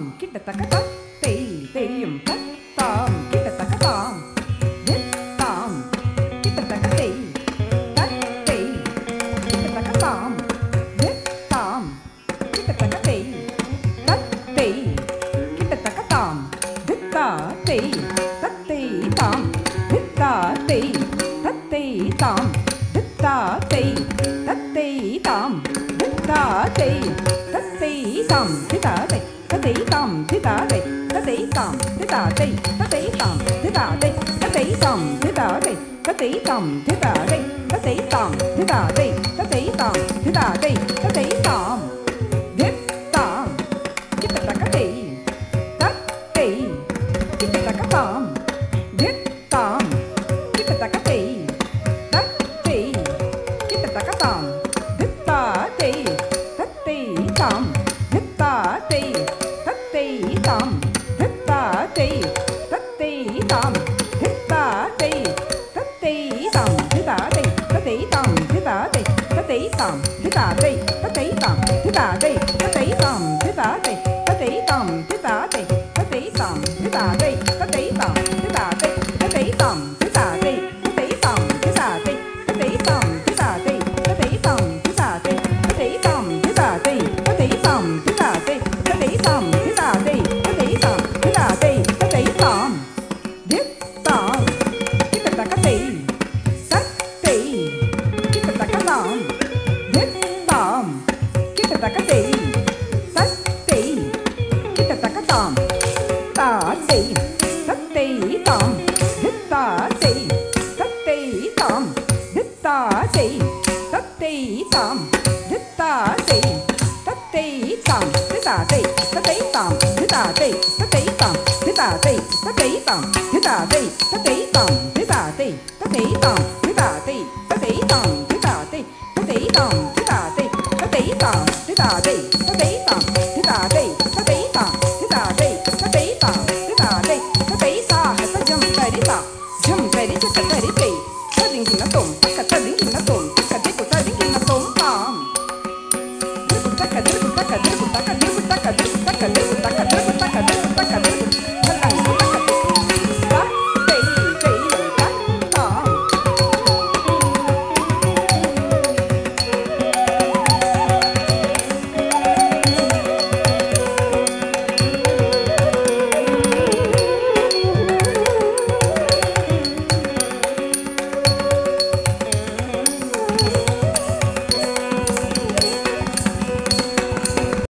tam kít đặt tắc tắc tì tì yểm tắc tam kít đặt tắc tam đít tam kít đặt tắc tì tắc tì kít đặt tắc tam đít tam kít đặt tắc tì tắc tì kít đặt tắc tam đít tờ tì tắc tì tam đít tờ tì tắc tì tam đít tờ tì tắc tì tam ta tỷ tòm, thế tỏ tì ta tỷ tòm, thế tỏ tì ta tỷ tòm, thế tỏ tì ta tỷ tòm, thế tỏ tì ta tỷ tòm, thế tỏ tì ta tỷ tòm, thế tỏ tì ta tỷ tòm, thế tỏ tì ta tí tòm, thế tòm. Chứ ta ta cá tì ta tì chứ ta ta cá tòm. Thế tòm. Chứ ta ta cá tì ta tì chứ ta ta cá tòm. tam thất ta tỳ thất tỳ tam thất ta tỳ thất tỳ tam thất ta tỳ thất tỳ tam thất ta tỳ thất tỳ tam thất ta tỳ thất tỳ tam thất ta Hippie-bom, kitataca-ti, tati, kitataca-tom, tati, tati-tom, hip-tati, tati-tom, hip-tati, tati-tom, hip-tati, tati-tom, hip-tati, tati-tom, hip-tati, tati-tom, hip-tati, tati-tom, hip-tati, tati-tom, hip-tati, tati-tom.